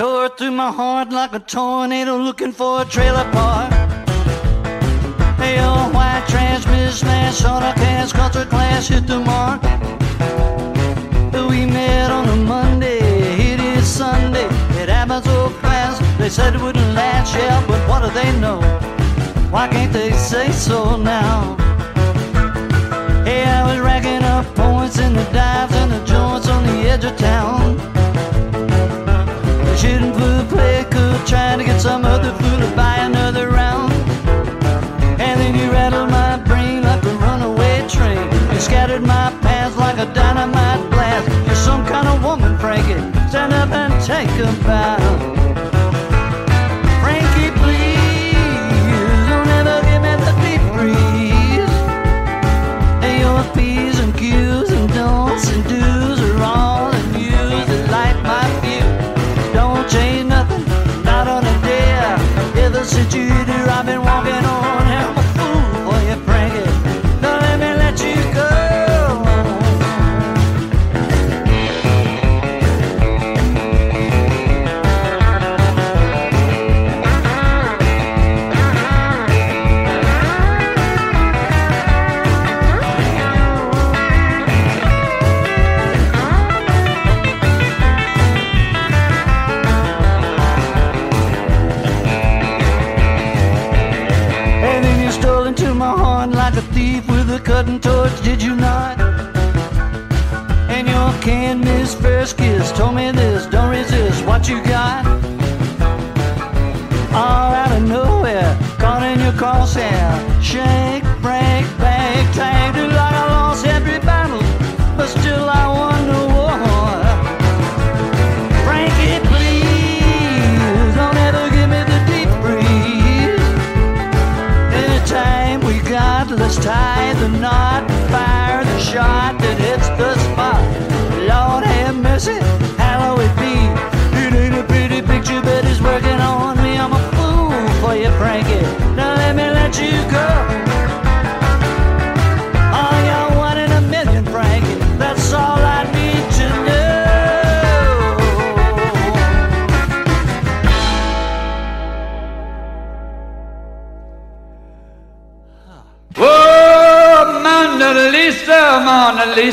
tore through my heart like a tornado looking for a trailer park. Hey, oh, old white transmission smash on a cast concert class hit the mark. We met on a Monday, it is Sunday. It happened so fast, they said it wouldn't last, yeah, but what do they know? Why can't they say so now? Hey, I was racking up points in the dives and the joints on the edge of town. Shooting food, play cool, trying to get some other food to buy another round. And then you rattled my brain like a runaway train. You scattered my paths like a dynamite blast. You're some kind of woman, Frankie. Stand up and take a bow. Torch, did you not? And your can't miss first kiss told me this, don't resist what you got. All out of nowhere, caught in your crosshair. Shake,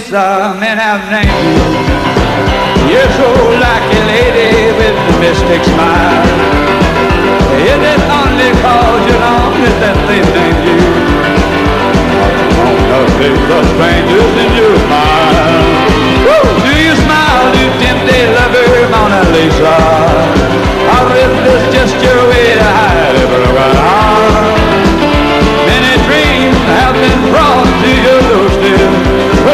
Lisa, man, I've named you. You're so lucky, lady, with the mystic smile. Is it only cause you're lonely that they named you? Mona Lisa, strangers in your smile. Woo! Do you smile, do tempty lover, Mona Lisa? Or is this just your way to hide everyone? Many dreams have been brought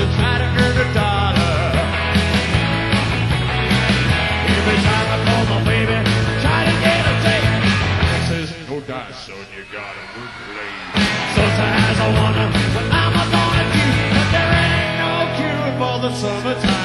to try to earn a dollar. Every time I call my baby, try to get a date. Says no dice, son, you gotta. Sometimes I wonder I'm there ain't no cure for the summertime.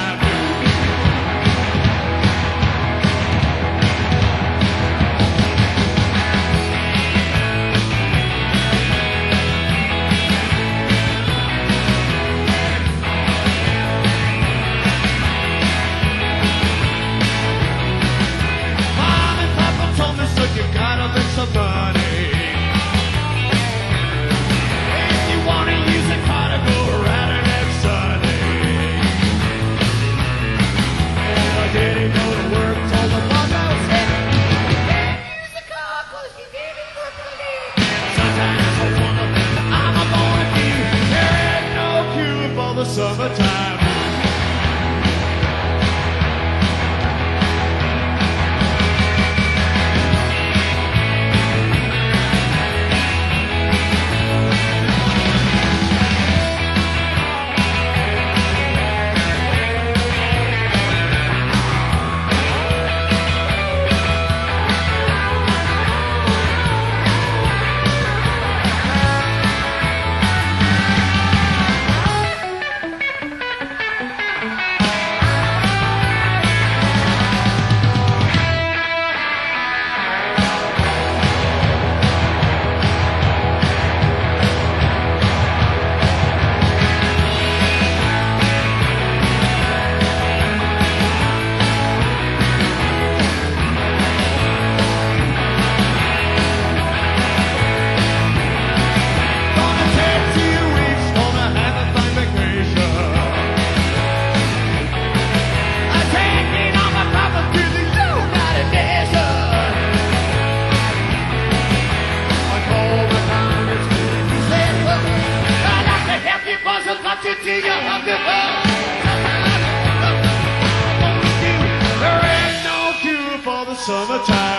summertime. summertime.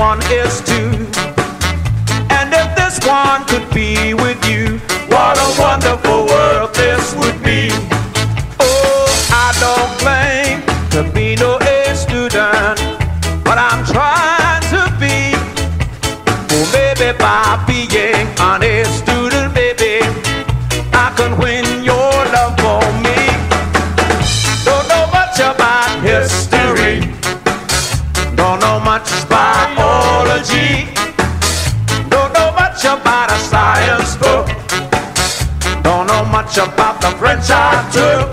One is two. Much about the French I took,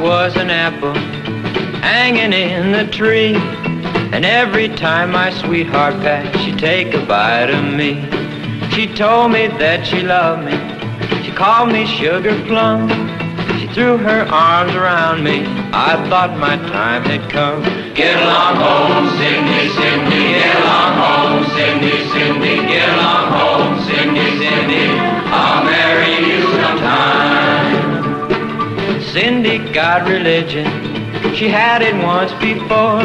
was an apple hanging in the tree. And every time my sweetheart passed, she'd take a bite of me. She told me that she loved me. She called me sugar plum. She threw her arms around me. I thought my time had come. Get along home, Cindy, Cindy. Get along home, Cindy, Cindy. Get along home, Cindy, Cindy. I'll marry you sometime. Cindy got religion. She had it once before.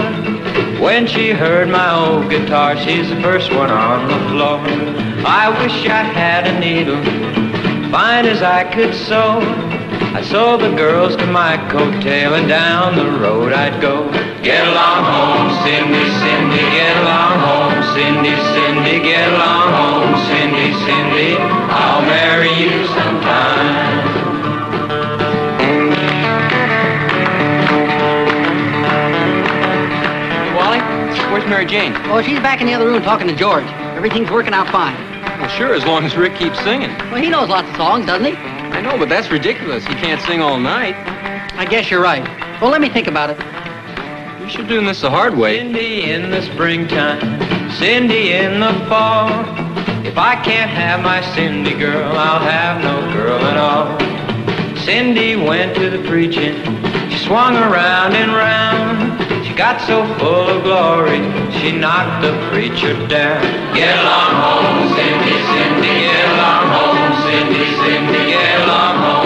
When she heard my old guitar, she's the first one on the floor. I wish I had a needle, fine as I could sew. I'd sew the girls to my coattail and down the road I'd go. Get along home, Cindy, Cindy, get along home, Cindy, Cindy, get along home, Cindy, Cindy. I'll marry you sometime. Mary Jane? Oh, she's back in the other room talking to George. Everything's working out fine. Well, sure, as long as Rick keeps singing. Well, he knows lots of songs, doesn't he? I know, but that's ridiculous. He can't sing all night. I guess you're right. Well, let me think about it. You should doing this the hard way. Cindy in the springtime, Cindy in the fall. If I can't have my Cindy girl, I'll have no girl at all. Cindy went to the preaching, she swung around and round. Got so full of glory, she knocked the preacher down. Get along home, Cindy, Cindy, get along home, Cindy, Cindy, get along home,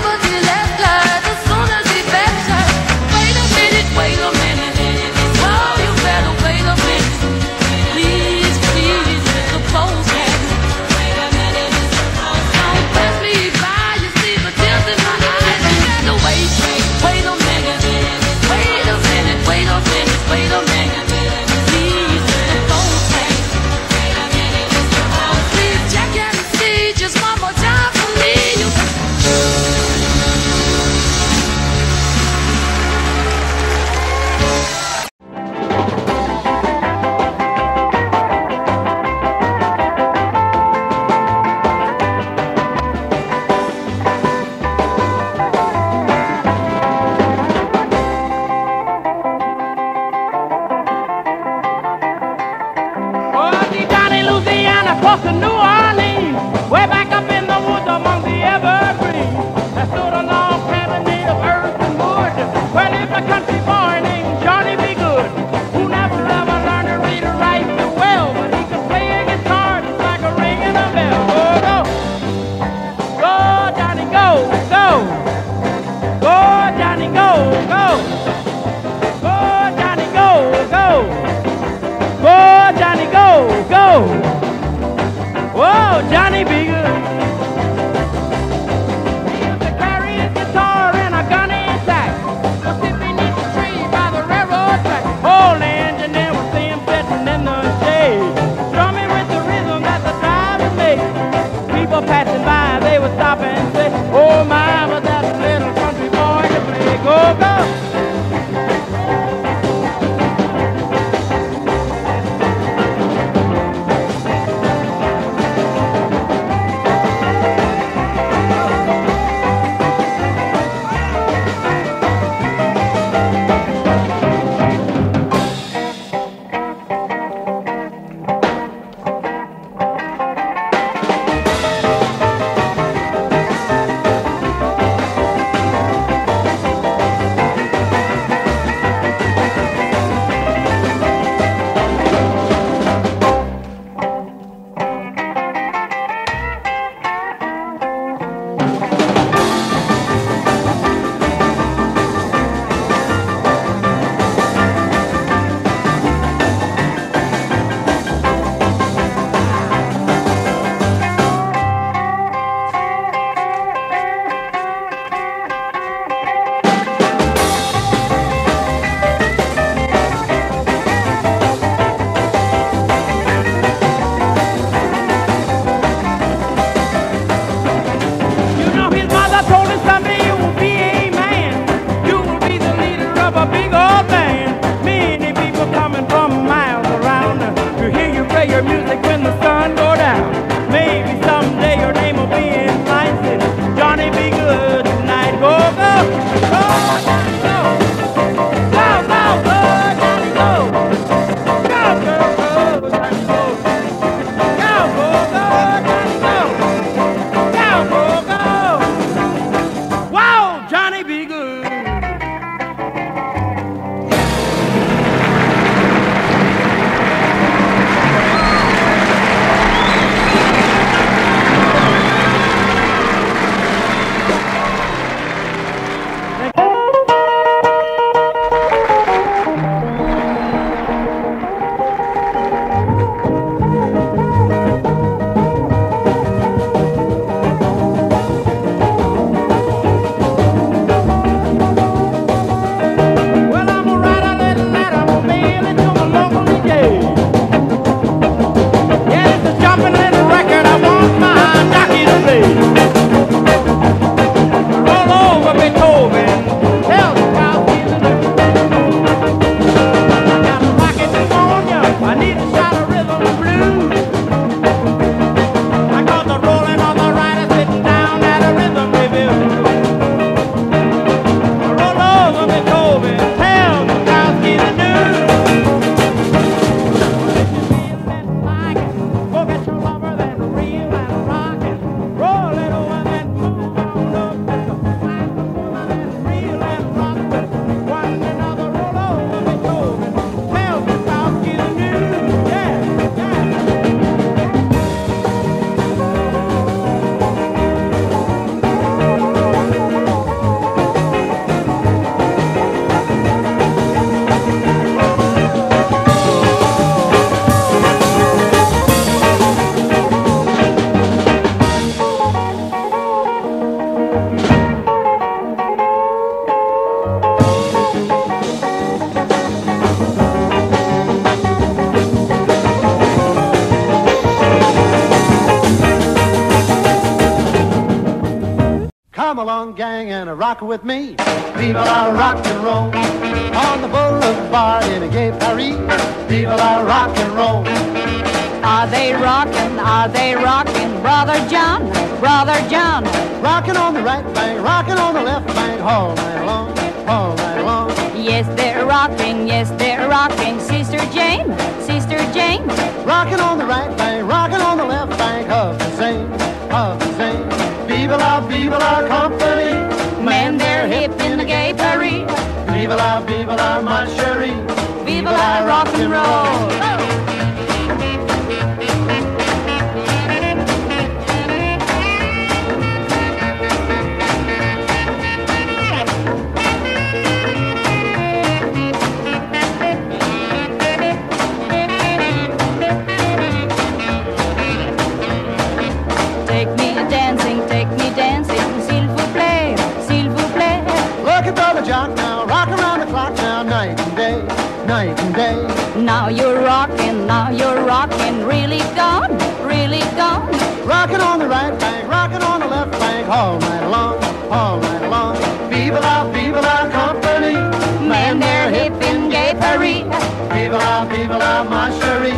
never be left gang and a rock with me. People are rock and roll on the boulevard in a gay Paris. People are rock and roll. Are they rockin'? Are they rockin'? Brother John, brother John. Rockin' on the right bank, rockin' on the left bank, all night long, all night long. Yes, they're rocking, yes, they're rocking, Sister Jane, Sister Jane. Rockin' on the right bank, rockin' on the left bank of the Seine viva la company. Man, they're hip in the gay parade. Viva la, viva la, my chérie. Viva la, rock and roll. Gone. Rocking on the right bank, rocking on the left bank, all night long, all night long. Viva la, viva la company. Man, they're hip and gay Paris. Viva la, viva la, ma chérie.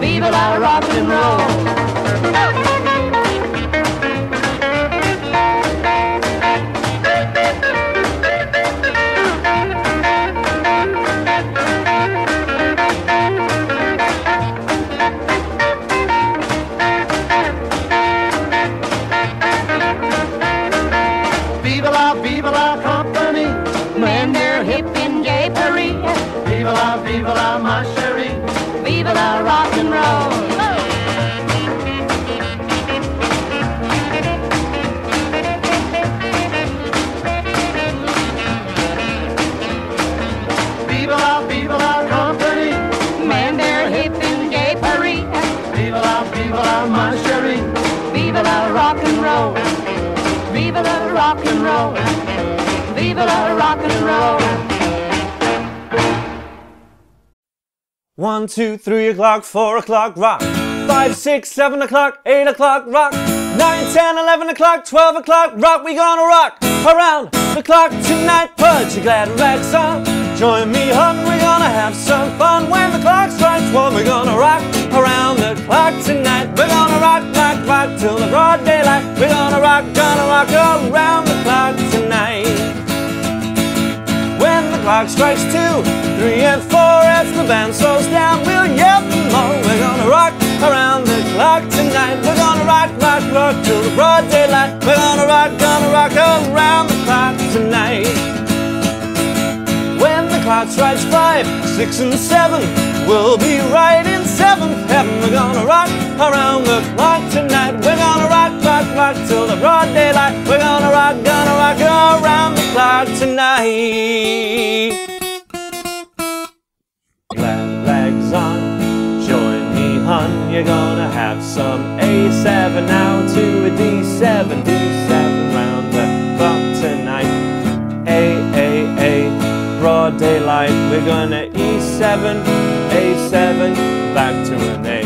Viva la rock and roll. Two, three o'clock, four o'clock, rock. Five, six, seven o'clock, eight o'clock, rock. Nine, ten, eleven o'clock, twelve o'clock, rock. We gonna rock around the clock tonight. Put your glad rags on. Join me, hon. We're gonna have some fun when the clock strikes one. We're gonna rock around the clock tonight. We're gonna rock, rock, rock till the broad daylight. We're gonna rock, gonna rock around the clock tonight. When the clock strikes two, three, and four, the band slows down, we'll yell more. We're gonna rock around the clock tonight. We're gonna rock, rock, rock till the broad daylight. We're gonna rock, gonna rock around the clock tonight. When the clock strikes five, six, and seven, we'll be right in seventh heaven. We're gonna rock around the clock tonight. We're gonna rock, rock, rock till the broad daylight. We're gonna rock, gonna rock around the clock tonight. Glad rags on, join me, hun. You're gonna have some A7 now to a D7, D7 round the clock tonight. A, A, A, broad daylight. We're gonna E7, A7, back to an A7.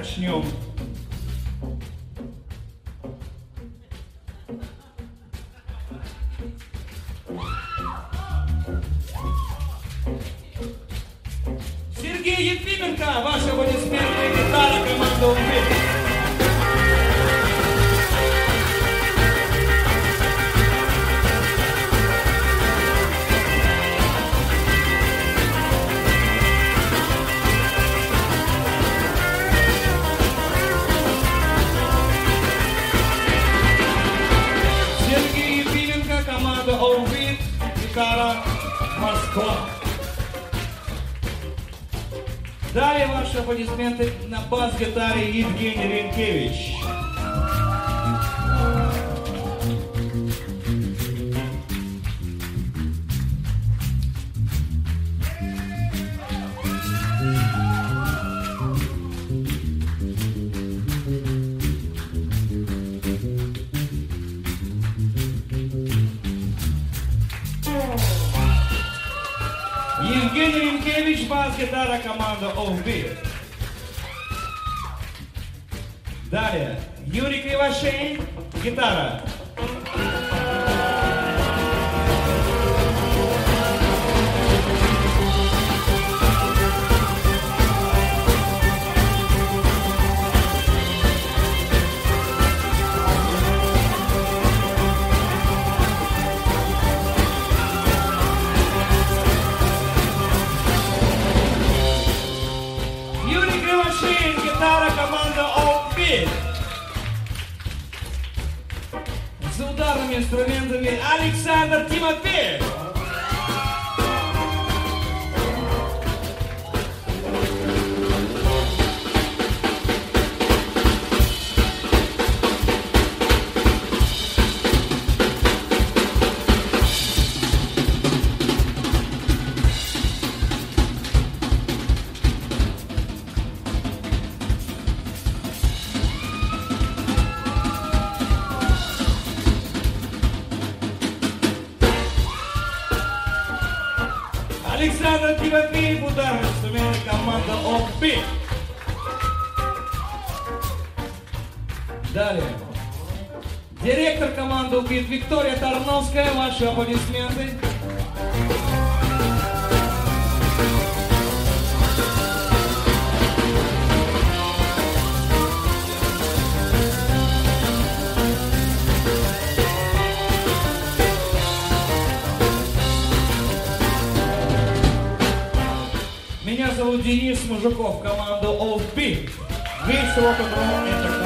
начнем. Старая команда «Олдбит». С ударными инструментами Александр Тимофеев. Пускай ваши аплодисменты. Меня зовут Денис Мужиков, команда Old P. Весь рок-н-ролл.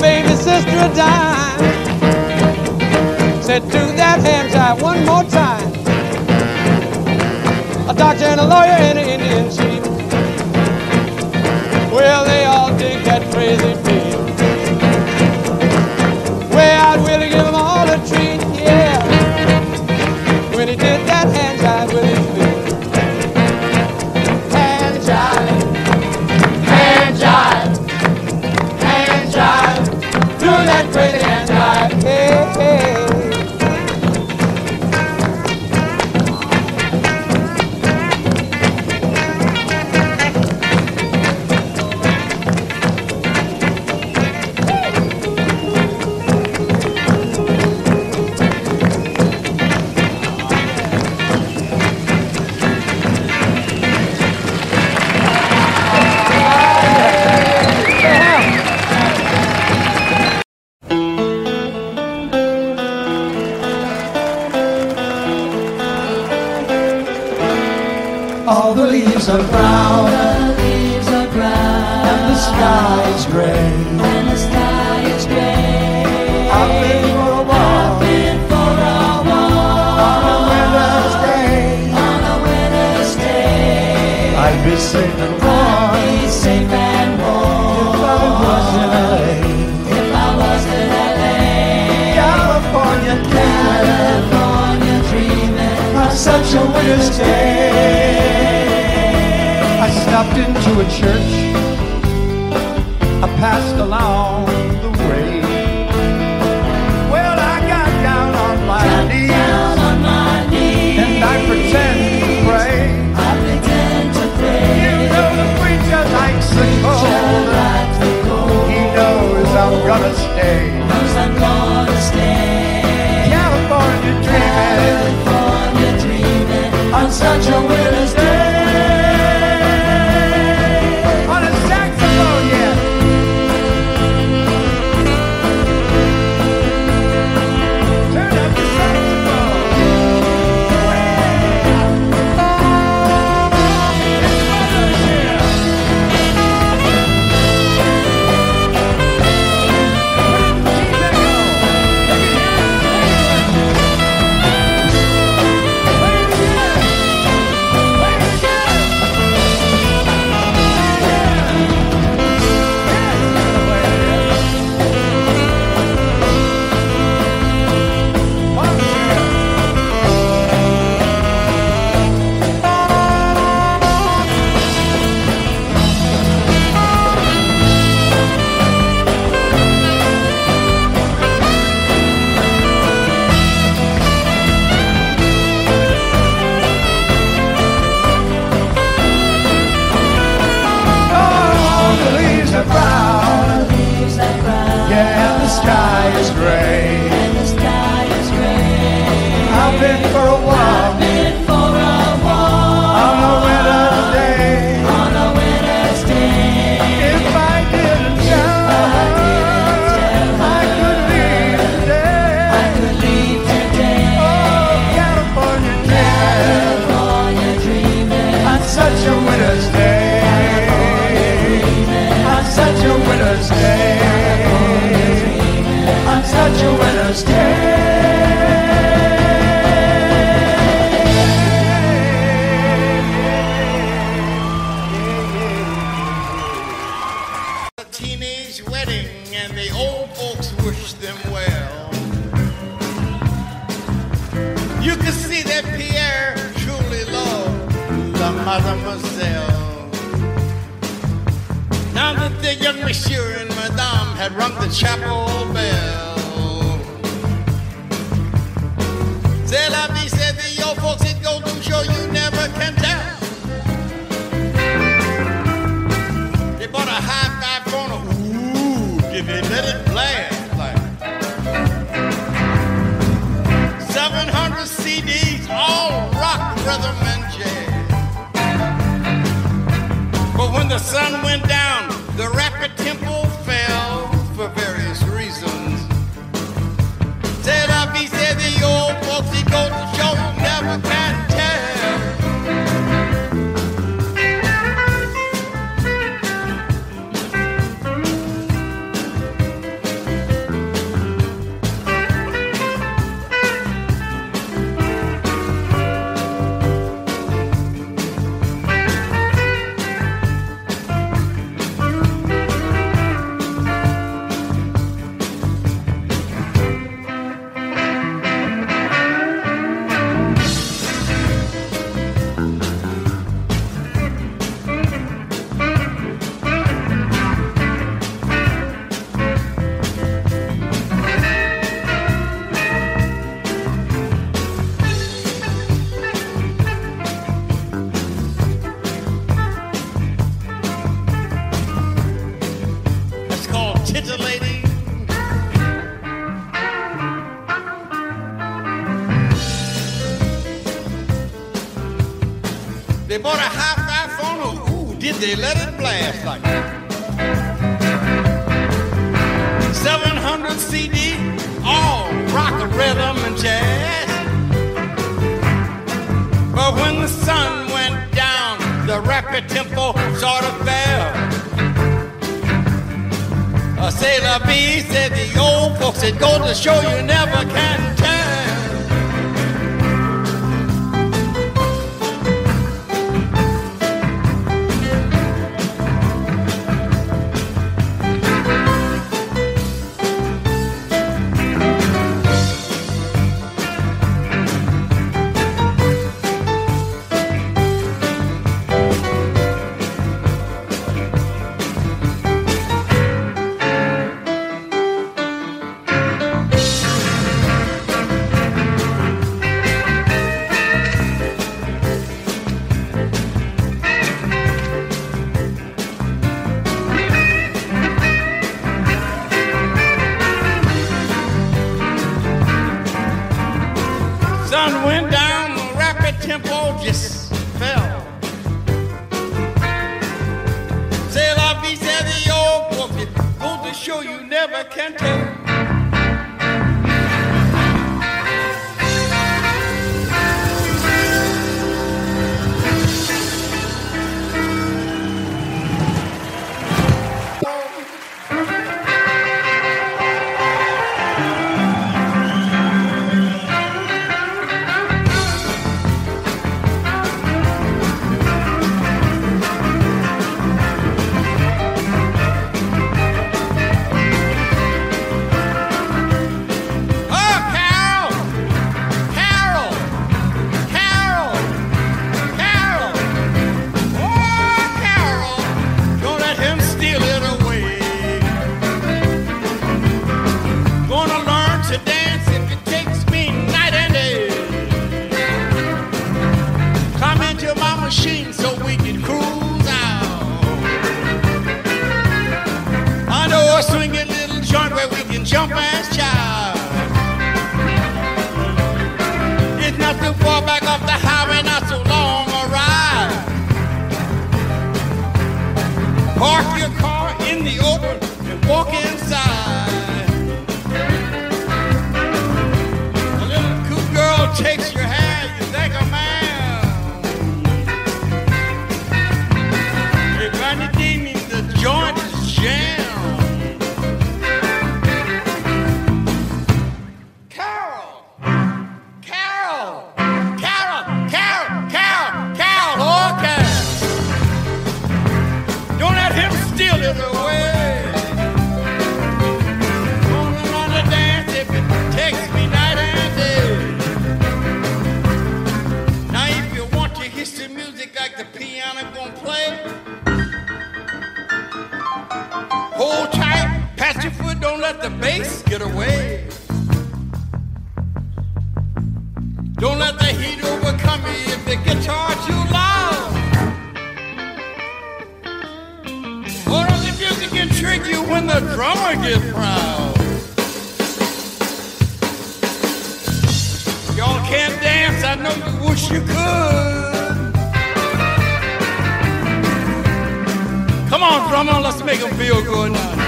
baby sister a dime. Said, do that ham tie one more time. A doctor and a lawyer and an Indian chief. Well, they all dig that crazy. sun went down. bought a hi-fi phone, ooh, did they let it blast like that? 700 CD, all rock rhythm and jazz. But when the sun went down, the rapid tempo sort of fell. A sailor bee said the old folks said, go to show you never can sun went down, rapid tempo just make them feel good. now.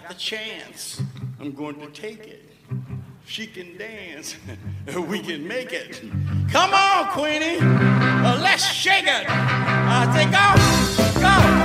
got the chance, I'm going to take it. She can dance, we can make it. Come on, Queenie, let's shake it. I say, off, go.